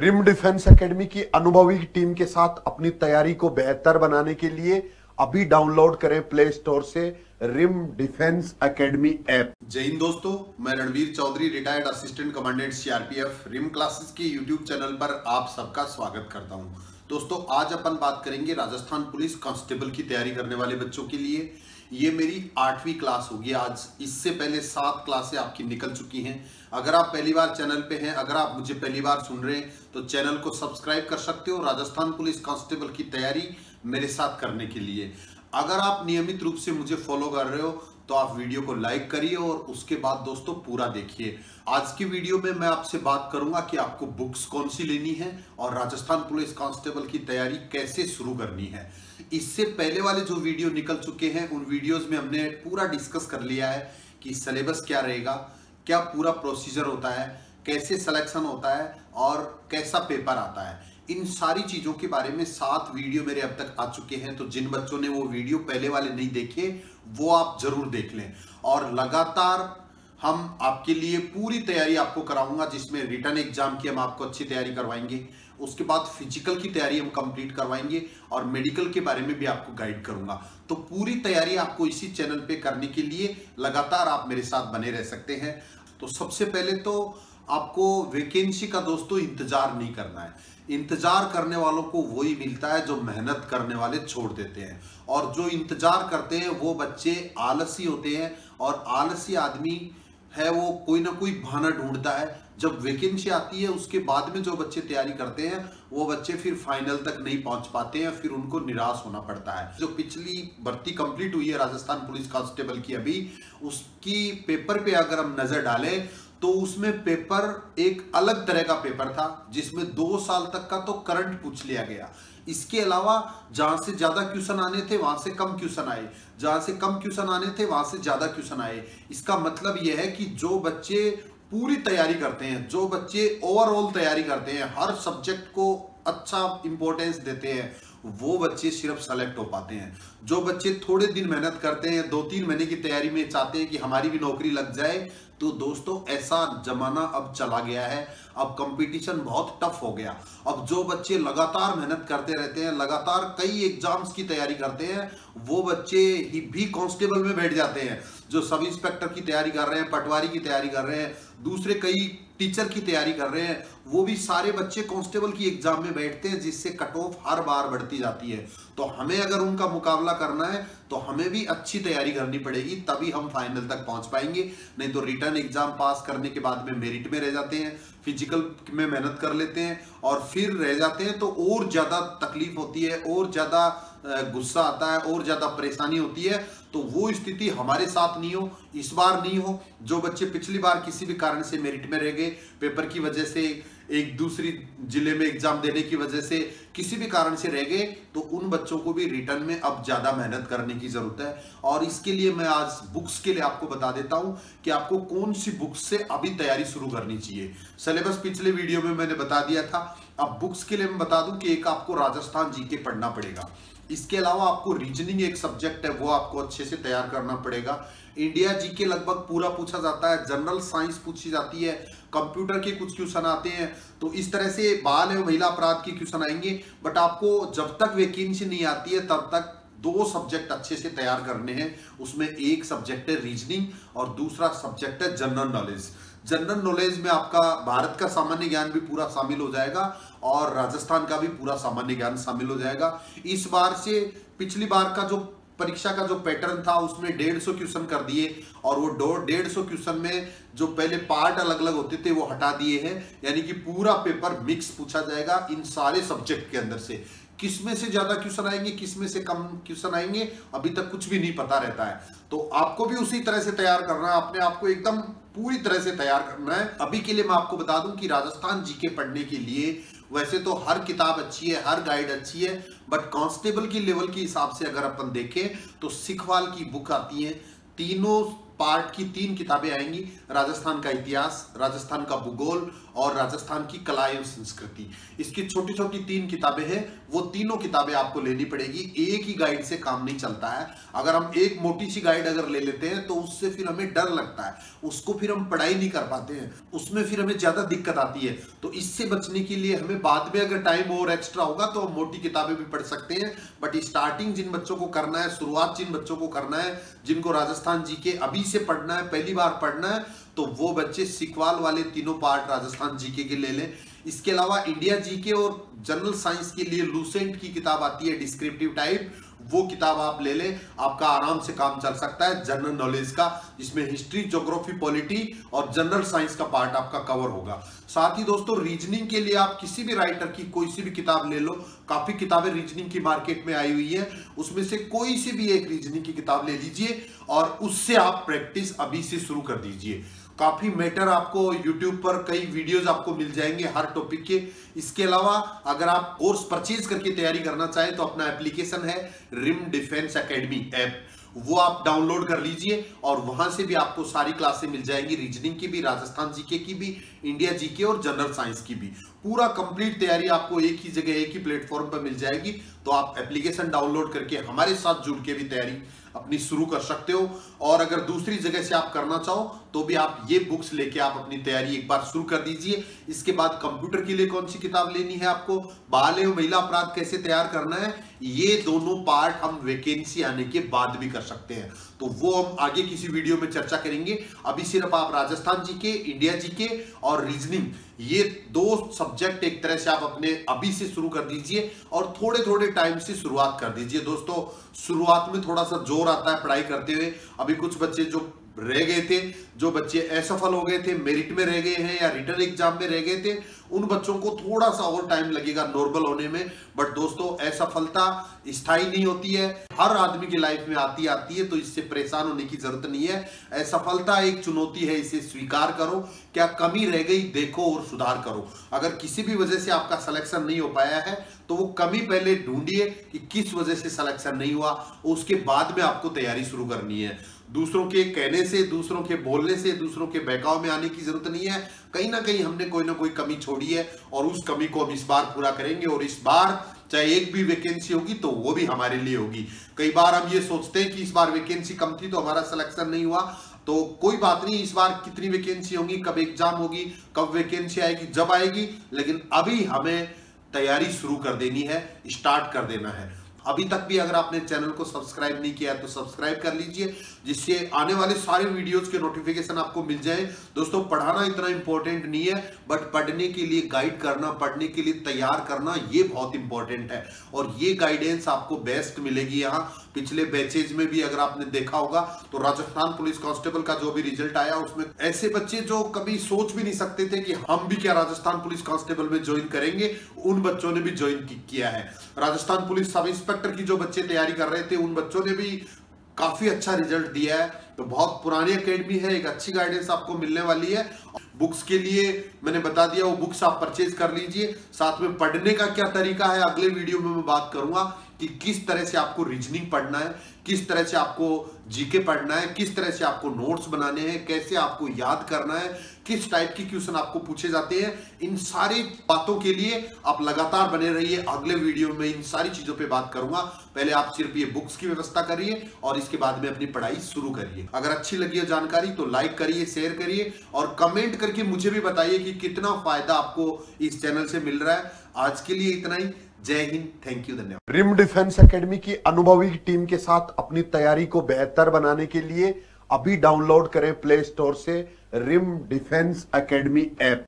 Rim defence academy की अनुभवी team के साथ अपनी तैयारी को बेहतर बनाने के लिए अभी डाउनलोड करें प्ले स्टोर से रिम डिफेंस एकेडमी ऐप। जय हिंद दोस्तों, मैं Ranveer Chaudhary retired assistant commandant CRPF Rim classes के यूट्यूब चैनल पर आप सबका स्वागत करता हूँ। दोस्तों, आज अपन बात करेंगे राजस्थान पुलिस कांस्टेबल की तैयारी करने वाले बच्चों के लिए। ये मेरी आठवीं क्लास होगी। आज इससे पहले सात क्लासें आपकी निकल चुकी हैं। अगर आप पहली बार चैनल पे हैं, अगर आप मुझे पहली बार सुन रहे हैं तो चैनल को सब्सक्राइब कर सकते हो राजस्थान पुलिस कांस्टेबल की तैयारी मेरे साथ करने के लिए। अगर आप नियमित रूप से मुझे फॉलो कर रहे हो तो आप वीडियो को लाइक करिए और उसके बाद दोस्तों पूरा देखिए। आज की वीडियो में मैं आपसे बात करूँगा कि आपको बुक्स कौन सी लेनी है और राजस्थान पुलिस कांस्टेबल की तैयारी कैसे शुरू करनी है। इससे पहले वाले जो वीडियो निकल चुके हैं, उन वीडियोस में हमने पूरा डिस्कस कर लिया है कि सिलेबस क्या रहेगा, क्या पूरा प्रोसीजर होता है, कैसे सिलेक्शन होता है और कैसा पेपर आता है। इन सारी चीज़ों के बारे में सात वीडियो मेरे अब तक आ चुके हैं तो जिन बच्चों ने वो वीडियो पहले वाले नहीं देखे, वो आप ज़रूर देख लें। और लगातार हम आपके लिए पूरी तैयारी आपको कराऊँगा, जिसमें रिटर्न एग्ज़ाम की हम आपको अच्छी तैयारी करवाएँगे। उसके बाद फ़िज़िकल की तैयारी हम कंप्लीट करवाएँगे और मेडिकल के बारे में भी आपको गाइड करूँगा। तो पूरी तैयारी आपको इसी चैनल पे करने के लिए लगातार आप मेरे साथ बने रह सकते हैं। तो सबसे पहले तो आपको वैकेंसी का दोस्तों इंतज़ार नहीं करना है। इंतज़ार करने वालों को वही मिलता है जो मेहनत करने वाले छोड़ देते हैं। और जो इंतज़ार करते हैं वो बच्चे आलसी होते हैं और आलसी आदमी है वो कोई ना कोई बहाना ढूंढता है। जब वैकेंसी आती है, उसके बाद में जो बच्चे तैयारी करते हैं, वो बच्चे फिर फाइनल तक नहीं पहुँच पाते हैं, फिर उनको निराश होना पड़ता है। जो पिछली भर्ती कंप्लीट हुई है राजस्थान पुलिस कांस्टेबल की अभी, उसकी पेपर पे अगर हम नज़र डालें तो उसमें पेपर एक अलग तरह का पेपर था, जिसमें दो साल तक का तो करंट पूछ लिया गया। इसके अलावा, जहाँ से ज़्यादा क्वेश्चन आने थे, वहाँ से कम क्वेश्चन आए। जहाँ से कम क्वेश्चन आने थे, वहाँ से ज़्यादा क्वेश्चन आए। इसका मतलब यह है कि जो बच्चे पूरी तैयारी करते हैं, जो बच्चे ओवरऑल तैयारी करते हैं, हर सब्जेक्ट को अच्छा इंपॉर्टेंस देते हैं। वो बच्चे सिर्फ़ सेलेक्ट हो पाते हैं। जो बच्चे थोड़े दिन मेहनत करते हैं, दो तीन महीने की तैयारी में चाहते हैं कि हमारी भी नौकरी लग जाए तो दोस्तों, ऐसा जमाना अब चला गया है। अब कंपटीशन बहुत टफ हो गया। अब जो बच्चे लगातार मेहनत करते रहते हैं, लगातार कई एग्ज़ाम्स की तैयारी करते हैं, वो बच्चे ही भी कांस्टेबल में बैठ जाते हैं। जो सब इंस्पेक्टर की तैयारी कर रहे हैं, पटवारी की तैयारी कर रहे हैं, दूसरे कई टीचर की तैयारी कर रहे हैं, वो भी सारे बच्चे कांस्टेबल की एग्ज़ाम में बैठते हैं, जिससे कट ऑफ़ हर बार बढ़ती जाती है। तो हमें अगर उनका मुकाबला करना है तो हमें भी अच्छी तैयारी करनी पड़ेगी, तभी हम फाइनल तक पहुँच पाएँगे। नहीं तो रिटर्न एग्ज़ाम पास करने के बाद में मेरिट में रह जाते हैं, फ़िज़िकल में मेहनत कर लेते हैं, और फिर रह जाते हैं तो और ज़्यादा तकलीफ़ होती है, और ज़्यादा गुस्सा आता है और ज़्यादा परेशानी होती है तो वो स्थिति हमारे साथ नहीं हो, इस बार नहीं हो। जो बच्चे पिछली बार किसी भी कारण से मेरिट में रह गए पेपर की वजह से, एक दूसरी ज़िले में एग्ज़ाम देने की वजह से किसी भी कारण से रह गए तो उन बच्चों को भी रिटर्न में अब ज़्यादा मेहनत करने की ज़रूरत है। और इसके लिए मैं आज बुक्स के लिए आपको बता देता हूँ कि आपको कौन सी बुक्स से अभी तैयारी शुरू करनी चाहिए। सिलेबस पिछले वीडियो में मैंने बता दिया था। अब बुक्स के लिए मैं बता दूँ कि एक आपको राजस्थान जी के पढ़ना पड़ेगा। इसके अलावा आपको रीजनिंग एक सब्जेक्ट है, वो आपको अच्छे से तैयार करना पड़ेगा। इंडिया जी के लगभग पूरा पूछा जाता है जनरल साइंस पूछी जाती है कंप्यूटर के कुछ क्वेश्चन आते हैं। तो इस तरह से बाल एवं महिला अपराध के क्वेश्चन आएँगे बट आपको जब तक वैकेंसी नहीं आती है, तब तक दो सब्जेक्ट अच्छे से तैयार करने हैं, उसमें एक सब्जेक्ट है रीजनिंग और दूसरा सब्जेक्ट है जनरल नॉलेज जनरल नॉलेज में आपका भारत का सामान्य ज्ञान भी पूरा शामिल हो जाएगा और राजस्थान का भी पूरा सामान्य ज्ञान शामिल हो जाएगा। इस बार से पिछली बार का जो परीक्षा का जो पैटर्न था, उसमें डेढ़ सौ क्वेश्चन कर दिए और वो दो, डेढ़ सौ क्वेश्चन में जो पहले पार्ट अलग अलग होते थे, वो हटा दिए हैं। यानी कि पूरा पेपर मिक्स पूछा जाएगा इन सारे सब्जेक्ट के अंदर से। किसमें से ज़्यादा क्वेश्चन आएँगे किसमें से कम क्वेश्चन आएँगे, अभी तक कुछ भी नहीं पता रहता है। तो आपको भी उसी तरह से तैयार करना है, अपने आप को एकदम पूरी तरह से तैयार करना है। अभी के लिए मैं आपको बता दूँ कि राजस्थान जीके पढ़ने के लिए वैसे तो हर किताब अच्छी है, हर गाइड अच्छी है बट कांस्टेबल की लेवल के हिसाब से अगर अपन देखें तो सिखवाल की बुक आती है। तीनों पार्ट की तीन किताबें आएँगी, राजस्थान का इतिहास, राजस्थान का भूगोल और राजस्थान की कला एवं संस्कृति। इसकी छोटी छोटी तीन किताबें हैं, वो तीनों किताबें आपको लेनी पड़ेगी। एक ही गाइड से काम नहीं चलता है। अगर हम एक मोटी सी गाइड अगर ले लेते हैं तो उससे फिर हमें डर लगता है। उसको फिर हम पढ़ाई नहीं कर पाते हैं। उसमें फिर हमें ज़्यादा दिक्कत आती है। तो इससे बचने के लिए हमें बाद में अगर टाइम और एक्स्ट्रा होगा तो हम मोटी किताबें भी पढ़ सकते हैं। बट स्टार्टिंग जिन बच्चों को करना है, शुरुआत जिन बच्चों को करना है, जिनको राजस्थान जी के अभी से पढ़ना है, पहली बार पढ़ना है तो वो बच्चे सिकवाल वाले तीनों पार्ट राजस्थान जीके के ले लें। इसके अलावा इंडिया जीके और जनरल साइंस के लिए लूसेंट की किताब आती है, डिस्क्रिप्टिव टाइप। वो किताब आप ले लें, आपका आराम से काम चल सकता है, जनरल नॉलेज का। जिसमें हिस्ट्री, ज्योग्राफी, पॉलिटी और जनरल साइंस का पार्ट आपका कवर होगा। साथ ही दोस्तों, रीजनिंग के लिए आप किसी भी राइटर की कोई सी भी किताब ले लो, काफ़ी किताबें रीजनिंग की मार्केट में आई हुई है। उसमें से कोई सी भी एक रीजनिंग की किताब ले लीजिए और उससे आप प्रैक्टिस अभी से शुरू कर दीजिए। काफ़ी मैटर आपको यूट्यूब पर कई वीडियोस आपको मिल जाएँगे हर टॉपिक के। इसके अलावा, अगर आप कोर्स परचेज करके तैयारी करना चाहें तो अपना एप्लीकेशन है रिम डिफेंस एकेडमी ऐप वो आप डाउनलोड कर लीजिए और वहाँ से भी आपको सारी क्लासें मिल जाएँगी रीजनिंग की भी, राजस्थान जीके की भी इंडिया जीके और जनरल साइंस की भी। पूरा कंप्लीट तैयारी आपको एक ही जगह, एक ही प्लेटफॉर्म पर मिल जाएगी। तो आप एप्लीकेशन डाउनलोड करके हमारे साथ जुड़ के भी तैयारी अपनी शुरू कर सकते हो। और अगर दूसरी जगह से आप करना चाहो तो भी आप ये बुक्स लेके आप अपनी तैयारी एक बार शुरू कर दीजिए। इसके बाद कंप्यूटर के लिए कौन सी किताब लेनी है आपको? बाल एवं महिला अपराध कैसे तैयार करना है? ये दोनों पार्ट हम वैकेंसी आने के बाद भी कर सकते हैं। तो वो हम आगे किसी वीडियो में चर्चा करेंगे। अभी सिर्फ़ आप राजस्थान जी के इंडिया जी के और रीजनिंग ये दो सब्जेक्ट एक तरह से आप अपने अभी से शुरू कर दीजिए और थोड़े थोड़े टाइम से शुरुआत कर दीजिए। दोस्तों, शुरुआत में थोड़ा सा ज़ोर आता है पढ़ाई करते हुए। अभी कुछ बच्चे जो रह गए थे, जो बच्चे असफल हो गए थे मेरिट में रह गए हैं या रिटर्न एग्ज़ाम में रह गए थे, उन बच्चों को थोड़ा सा और टाइम लगेगा नॉर्मल होने में। बट दोस्तों, असफलता स्थायी नहीं होती है। हर आदमी की लाइफ में आती आती है तो इससे परेशान होने की ज़रूरत नहीं है। असफलता एक चुनौती है, इसे स्वीकार करो। क्या कमी रह गई, देखो और सुधार करो। अगर किसी भी वजह से आपका सिलेक्शन नहीं हो पाया है तो वो कमी पहले ढूंढिए कि किस वजह से सिलेक्शन नहीं हुआ, उसके बाद में आपको तैयारी शुरू करनी है। दूसरों के कहने से, दूसरों के बोलने से, दूसरों के बहकाव में आने की ज़रूरत नहीं है। कहीं ना कहीं हमने कोई ना कोई कमी छोड़ी है और उस कमी को हम इस बार पूरा करेंगे और इस बार चाहे एक भी वैकेंसी होगी तो वो भी हमारे लिए होगी। कई बार हम ये सोचते हैं कि इस बार वैकेंसी कम थी तो हमारा सिलेक्शन नहीं हुआ। तो कोई बात नहीं, इस बार कितनी वैकेंसी होगी, कब एग्ज़ाम होगी, कब वैकेंसी आएगी, जब आएगी, लेकिन अभी हमें तैयारी शुरू कर देनी है स्टार्ट कर देना है। अभी तक भी अगर आपने चैनल को सब्सक्राइब नहीं किया तो सब्सक्राइब कर लीजिए, जिससे आने वाले सारे वीडियोस के नोटिफिकेशन आपको मिल जाए। दोस्तों, पढ़ाना इतना इंपॉर्टेंट नहीं है बट पढ़ने के लिए गाइड करना, पढ़ने के लिए तैयार करना, ये बहुत इंपॉर्टेंट है। और ये गाइडेंस आपको बेस्ट मिलेगी यहाँ। पिछले बैचेज में भी अगर आपने देखा होगा तो राजस्थान पुलिस कांस्टेबल का जो भी रिज़ल्ट आया, उसमें ऐसे बच्चे जो कभी सोच भी नहीं सकते थे कि हम भी क्या राजस्थान पुलिस कांस्टेबल में ज्वाइन करेंगे, उन बच्चों ने भी ज्वाइन किया है। राजस्थान पुलिस सब इंस्पेक्टर की जो बच्चे तैयारी कर रहे थे, उन बच्चों ने भी काफ़ी अच्छा रिज़ल्ट दिया है। तो बहुत पुरानी अकेडमी है, एक अच्छी गाइडेंस आपको मिलने वाली है। बुक्स के लिए मैंने बता दिया, वो बुक्स आप परचेज कर लीजिए। साथ में पढ़ने का क्या तरीका है, अगले वीडियो में मैं बात करूँगा कि किस तरह से आपको रीजनिंग पढ़ना है, किस तरह से आपको जीके पढ़ना है, किस तरह से आपको नोट्स बनाने हैं, कैसे आपको याद करना है, किस टाइप की क्वेश्चन आपको पूछे जाते हैं। इन सारी बातों के लिए आप लगातार बने रहिए। अगले वीडियो में इन सारी चीज़ों पे बात करूँगा। पहले आप सिर्फ़ ये बुक्स की व्यवस्था करिए और इसके बाद में अपनी पढ़ाई शुरू करिए। अगर अच्छी लगी है जानकारी तो लाइक करिए शेयर करिए और कमेंट करके मुझे भी बताइए कि कितना फ़ायदा आपको इस चैनल से मिल रहा है। आज के लिए इतना ही। जय हिंद। थैंक यू धन्यवाद। रिम डिफेंस एकेडमी की अनुभवी टीम के साथ अपनी तैयारी को बेहतर बनाने के लिए अभी डाउनलोड करें प्ले स्टोर से रिम डिफेंस एकेडमी ऐप